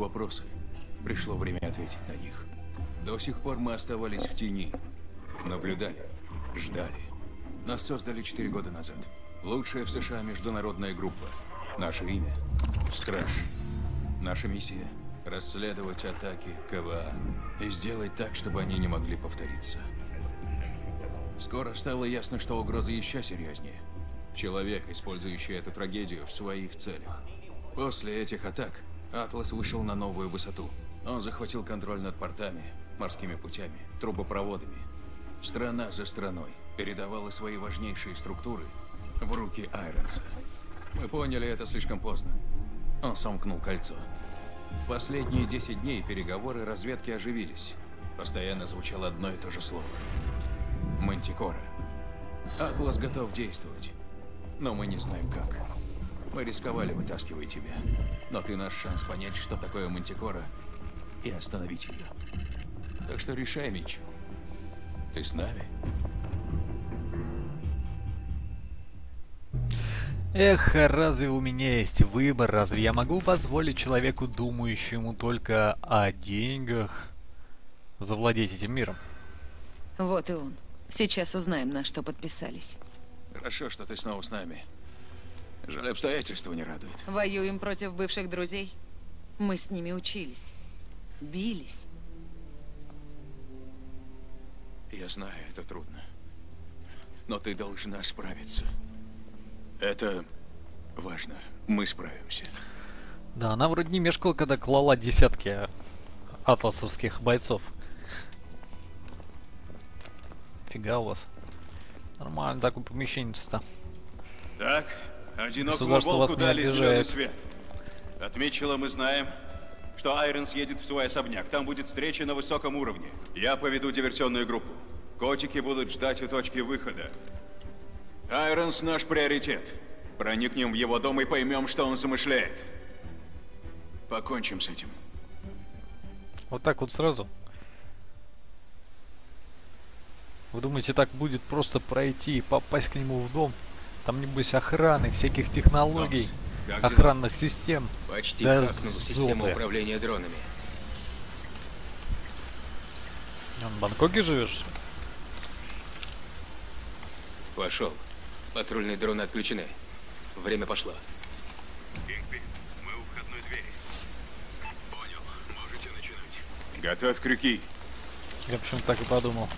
вопросы. Пришло время ответить на них. До сих пор мы оставались в тени. Наблюдали. Ждали. Нас создали четыре года назад. Лучшая в США международная группа. Наше имя – Страж. Наша миссия – расследовать атаки КВА и сделать так, чтобы они не могли повториться. Скоро стало ясно, что угроза еще серьезнее. Человек, использующий эту трагедию в своих целях. После этих атак Атлас вышел на новую высоту. Он захватил контроль над портами, морскими путями, трубопроводами. Страна за страной передавала свои важнейшие структуры в руки Айронса. Мы поняли это слишком поздно. Он сомкнул кольцо. В последние 10 дней переговоры разведки оживились. Постоянно звучало одно и то же слово. Мантикора. Атлас готов действовать. Но мы не знаем как. Мы рисковали, вытаскивая тебя. Но ты наш шанс понять, что такое Мантикора, и остановить ее. Так что решай, Митчелл. Ты с нами? Эх, разве у меня есть выбор? Разве я могу позволить человеку, думающему только о деньгах, завладеть этим миром? Вот и он. Сейчас узнаем, на что подписались. Хорошо, что ты снова с нами. Жаль, обстоятельства не радуют. Воюем против бывших друзей. Мы с ними учились. Бились. Я знаю, это трудно. Но ты должна справиться. Это важно. Мы справимся. Да, она вроде не мешкала, когда клала десятки атласовских бойцов. Фига у вас. Нормально такое помещение-то. Так, одинокому волку дали зеленый свет. От Митчелла мы знаем, что Айронс едет в свой особняк. Там будет встреча на высоком уровне. Я поведу диверсионную группу. Котики будут ждать у точки выхода. Айронс наш приоритет. Проникнем в его дом и поймем, что он замышляет. Покончим с этим. Вот так вот сразу. Вы думаете, так будет просто пройти и попасть к нему в дом? Там, небось, охраны, всяких технологий, Томс, как дела? охранных систем. Почти Да зубы. управления дронами. В Бангкоке живешь? Пошел. Патрульные дроны отключены. Время пошло. мы у входной двери. Понял, можете начинать. Готовь крюки. Я почему-то так и подумал.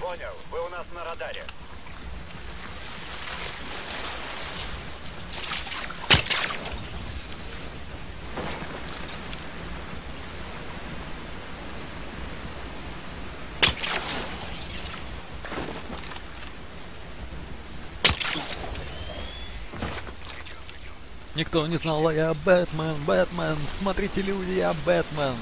Понял, вы у нас на радаре. Никто не знал, а я Бэтмен, Бэтмен, смотрите, люди, я Бэтмен.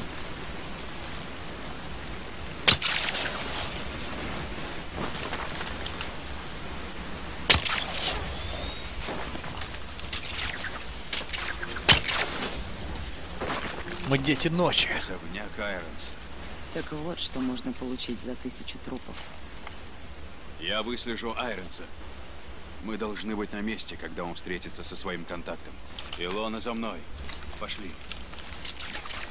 Мы дети ночи. Особняк Айронс. Так вот, что можно получить за тысячу трупов. Я выслежу Айронса. Мы должны быть на месте, когда он встретится со своим контактом. Илона за мной. Пошли.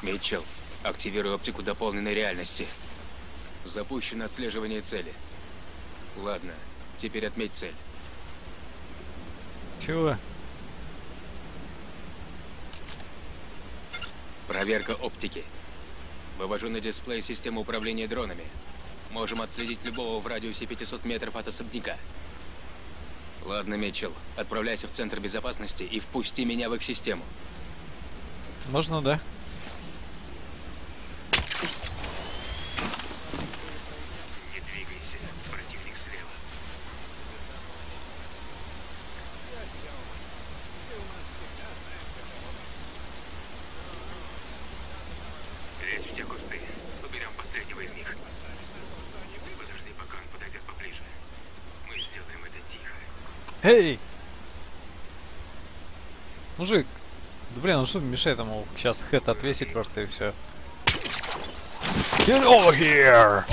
Митчелл, активируй оптику дополненной реальности. Запущено отслеживание цели. Ладно, теперь отметь цель. Чего? Проверка оптики. Вывожу на дисплей систему управления дронами. Можем отследить любого в радиусе 500 метров от особняка. Ладно, Митчелл, отправляйся в Центр безопасности и впусти меня в их систему. Можно, да? Эй! Мужик! Да блин, ну что мешает ему сейчас хэт отвесить просто и все. Get over here!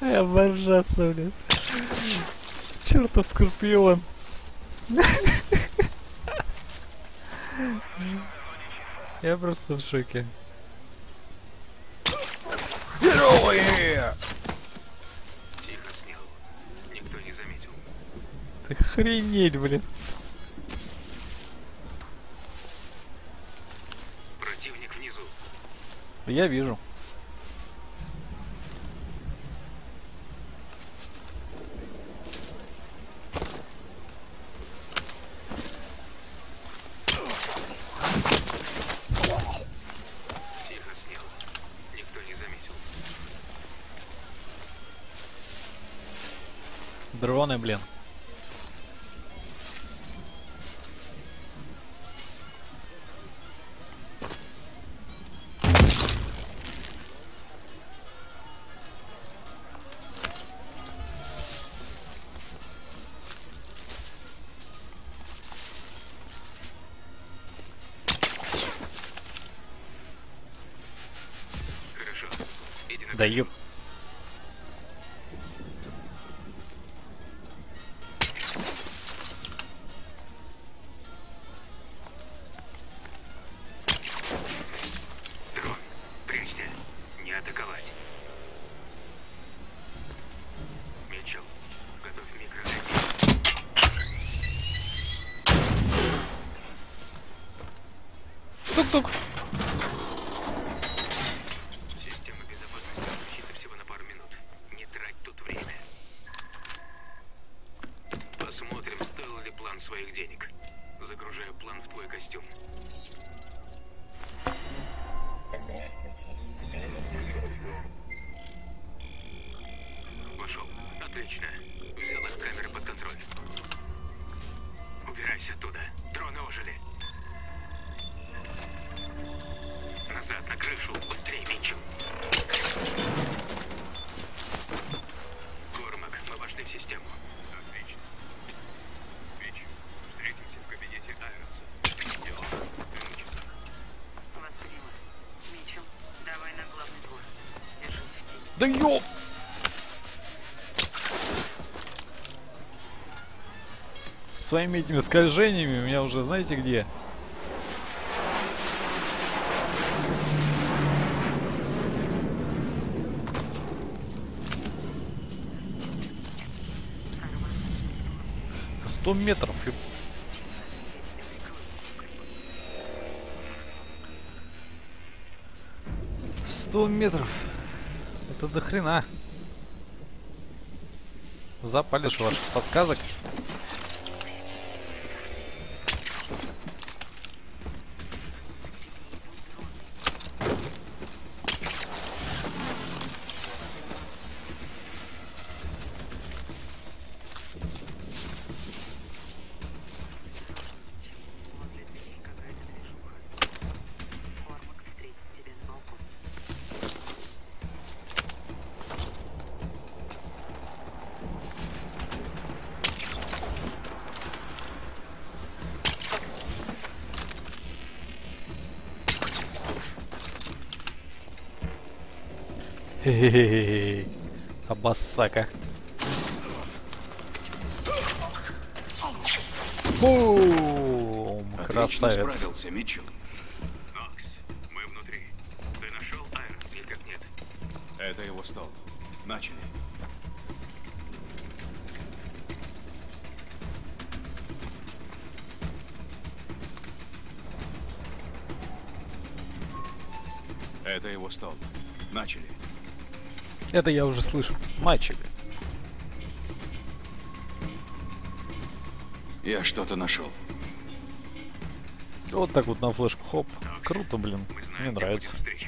Я обожаться, блин. Чертов скорпион. Я просто в шоке. Охренеть, блин. Противник внизу. Я вижу. that you Да ёп! Своими этими скольжениями у меня уже знаете где? Сто метров, ёп. Сто метров. Это дохрена. Запалишь ваших подсказок. Обоссака. О, Бум! Красавец. Отлично справился, Митчелл. Нокс, мы внутри. Ты нашел аэрозель, как нет? Это его стол. Начали. Это его стол. Начали. Это я уже слышал. Мальчик. Я что-то нашел. Вот так вот на флешку. Хоп. Круто, блин. Мне нравится. Встречи.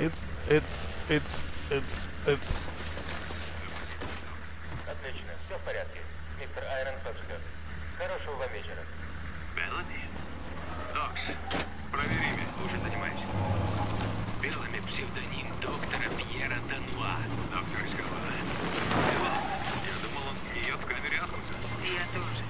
It's, it's, it's, it's, it's. Отлично, все в порядке. Мистер Айрон подождет. Хорошего вам вечера. Беллами? Докс, проверь имя, уже занимаюсь. Беллами псевдоним доктора Пьера Дануа. Доктор из? Белла? Я думал, он гниет в камере Асмуса. Я тоже.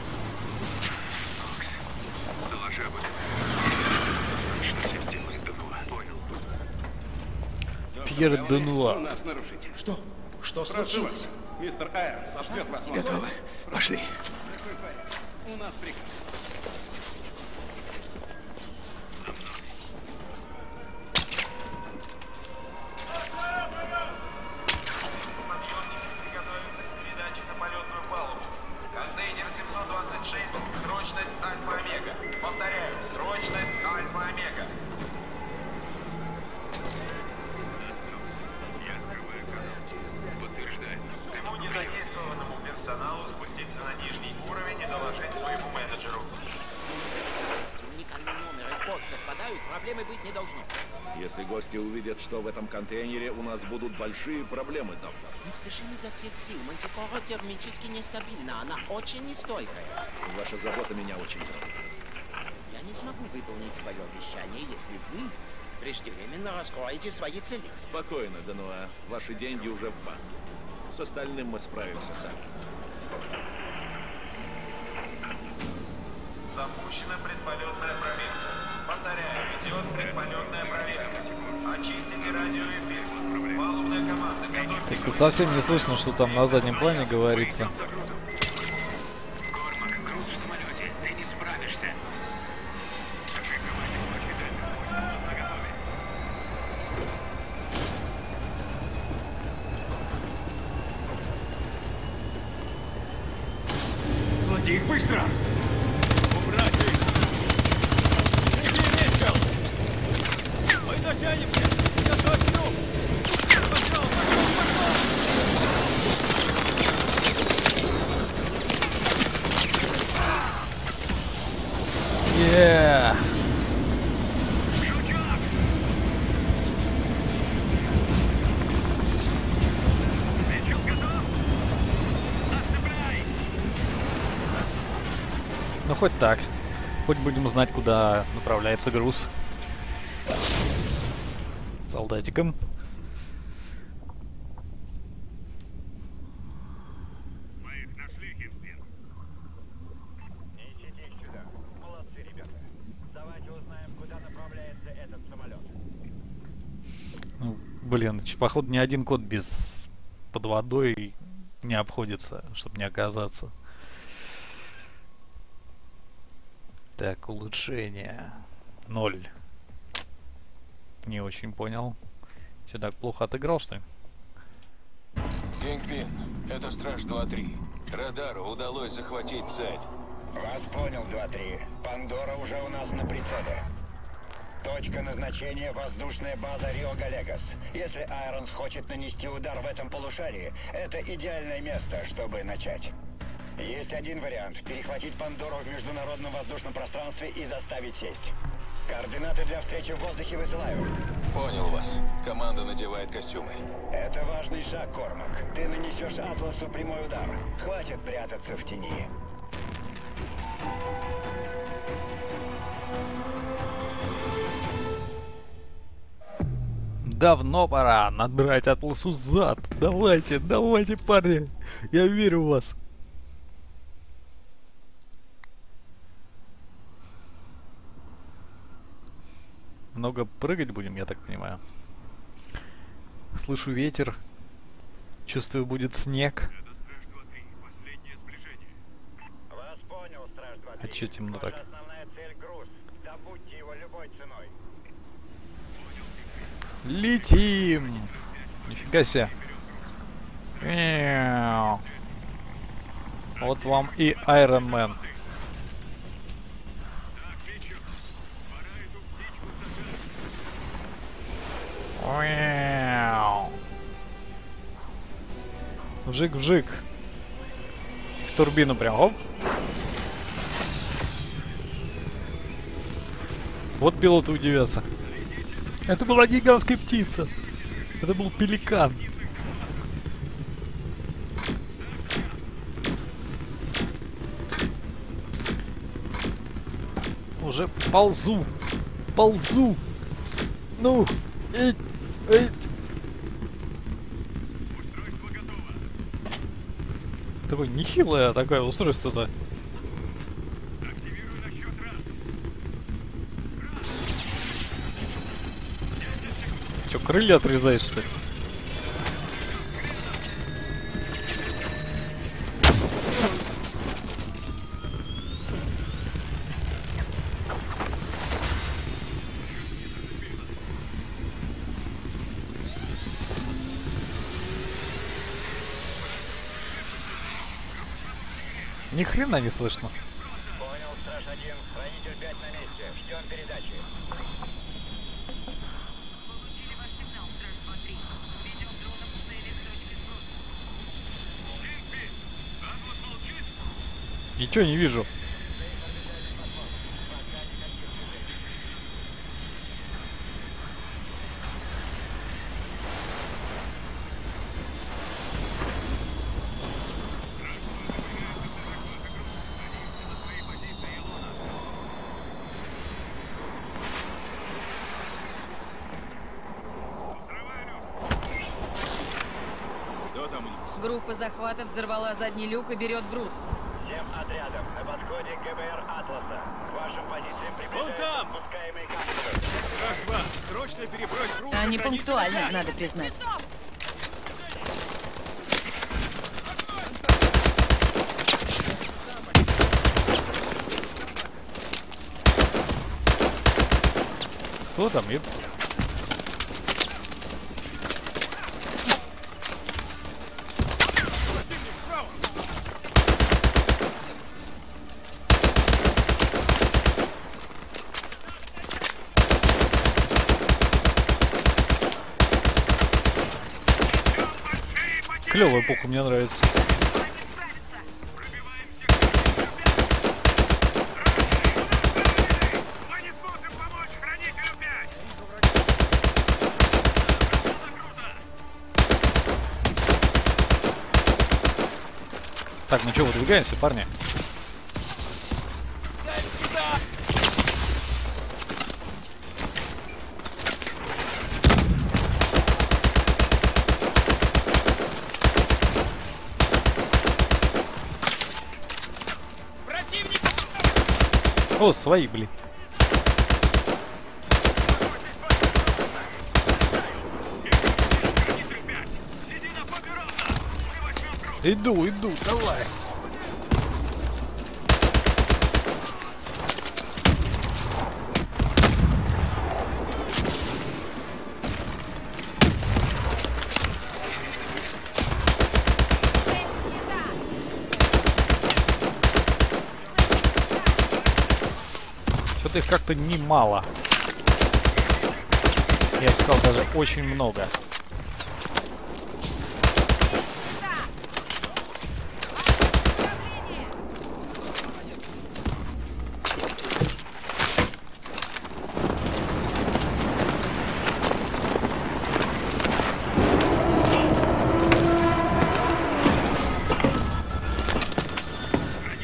Пьер Денуа. нас нарушитель. Что? Что случилось? Мистер Айронс ждет вас. Готовы. Пошли. У нас приказ. Гости увидят, что в этом контейнере, у нас будут большие проблемы, доктор. Не спешим изо всех сил. Мантикора термически нестабильна, она очень нестойкая. Ваша забота меня очень трогает. Я не смогу выполнить свое обещание, если вы преждевременно раскроете свои цели. Спокойно, Дануа. Ваши деньги уже в банке. С остальным мы справимся сами. Запущена предполетная проверка. Повторяю, идет предполетная проверка. Это совсем не слышно, что там на заднем плане говорится. Клади их быстро! Убрать их! Иди, Митчелл! Мы дотянемся! Yeah. Ну хоть так. Хоть будем знать, куда направляется груз. Самолет. Ну, блин, походу ни один код без под водой не обходится, чтобы не оказаться. Так, улучшение. Ноль. Не очень понял. Че так плохо отыграл, что ли? Кингпин, это Страж 2-3. Радару удалось захватить цель. Вас понял, 2-3. Пандора уже у нас на прицеле. Точка назначения – воздушная база Рио Галегас. Если Айронс хочет нанести удар в этом полушарии, это идеальное место, чтобы начать. Есть один вариант – перехватить Пандору в международном воздушном пространстве и заставить сесть. Координаты для встречи в воздухе высылаю. Понял вас. Команда надевает костюмы. Это важный шаг, Кормак. Ты нанесешь Атласу прямой удар. Хватит прятаться в тени. Давно пора надрать Атласу зад. Давайте, давайте, парни. Я верю в вас. Много прыгать будем, я так понимаю. Слышу ветер. Чувствую, будет снег. Вас понял, Страж 2 А чё темно так? Летим! Нифига себе. Мяу. Вот вам и Iron Man. Вжик-вжик. В турбину прям. Оп. Вот пилоты удивятся. Это была гигантская птица. Это был пеликан. Уже ползу. Ползу. Ну. Эть, эть. Такое нехилое такое устройство-то. Че, крылья отрезаешь, что ли? Ни хрена не слышно. Понял, Страж 1. Хранитель 5 на месте. Ждем передачи. Ничего не вижу. Кто там у нас? Группа захвата взорвала задний люк и берет груз. Всем отрядам на подходе ГБР Атласа. К вашим позициям Вон приближаются там! спускаемые капсулы. 2, срочно перебрось груз Они пунктуальны, надо признать. Кто там? Еб- Эпоха, мне нравится. Мы не сможем помочь хранителю 5! Так, ну что, выдвигаемся, парни? О, свои, блин. Иду, иду, давай. Что-то их как-то немало. Я бы сказал, даже очень много.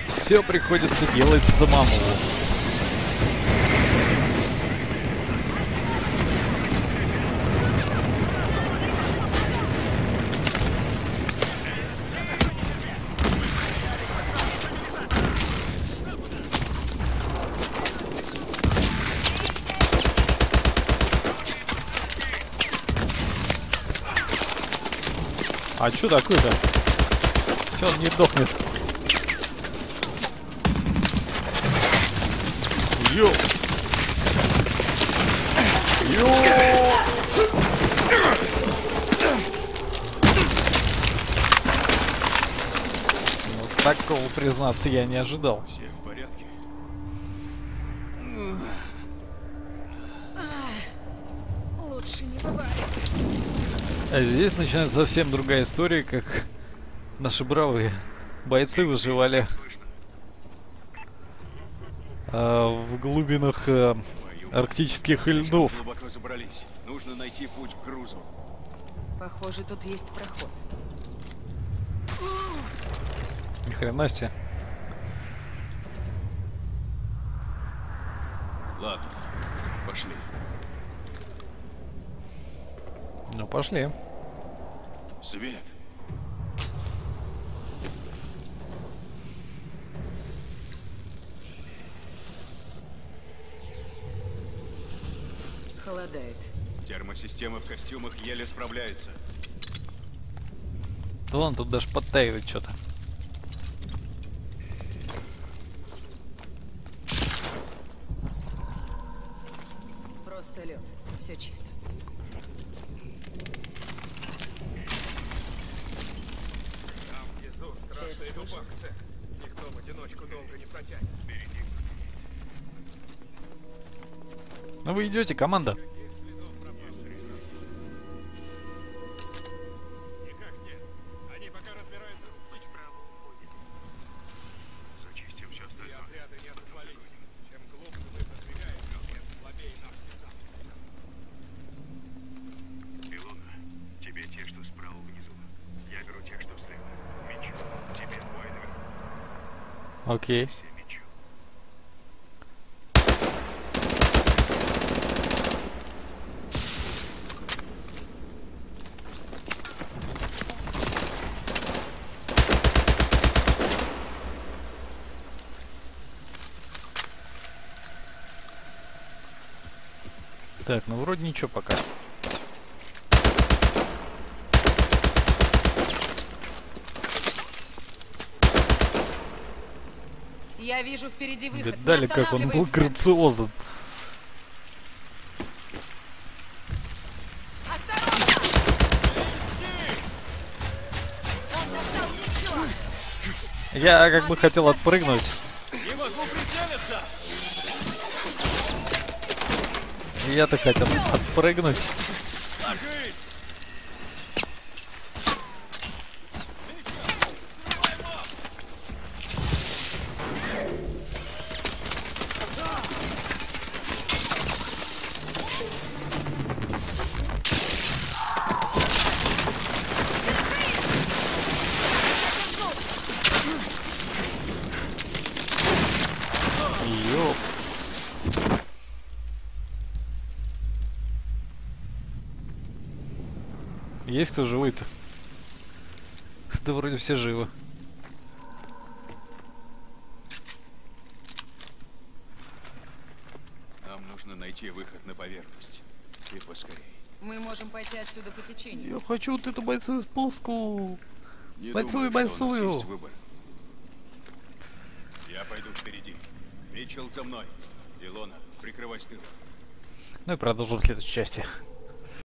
Все приходится делать самому. А чё такое-то? Чё он не дохнет? Йо! Йо! такого, признаться, я не ожидал. Все в порядке? Лучше не бывает. А здесь начинается совсем другая история, как наши бравые бойцы выживали а, в глубинах а, арктических льдов. Нужно найти путь к грузу. Похоже, тут есть проход. Ни хрена себе. Ладно, пошли. Ну, пошли. Свет. Холодает. Термосистемы в костюмах еле справляются. Да ладно, тут даже подтаивает что-то. Просто лед. Все чисто. Вы идете, команда. Никак нет. Они пока разбираются с птичьим. Справа уходит. Зачистим все остальное. И отряды не отозвались. Чем глубже мы продвигаемся, тем слабее наш сигнал. Илона, тебе те, что справа внизу. Я беру тех, что слева. Митчелл, тебе двое наверху. Окей. Все Митчелл. Так, ну вроде ничего пока. Я вижу впереди выход. Не Видали, как он был грациозен. Я как бы хотел отпрыгнуть. Я-то хотел отпрыгнуть. Ложись! Ёп. Есть кто живой-то? Да вроде все живы. Нам нужно найти выход на поверхность. И поскорей. Мы можем пойти отсюда по течению. Я хочу вот эту бойцовую спуску. Не Большую, думаю, что у нас есть выбор. Я пойду впереди. Митчелл за мной. Илона, прикрывай с тыла. Ну и продолжим в следующей части.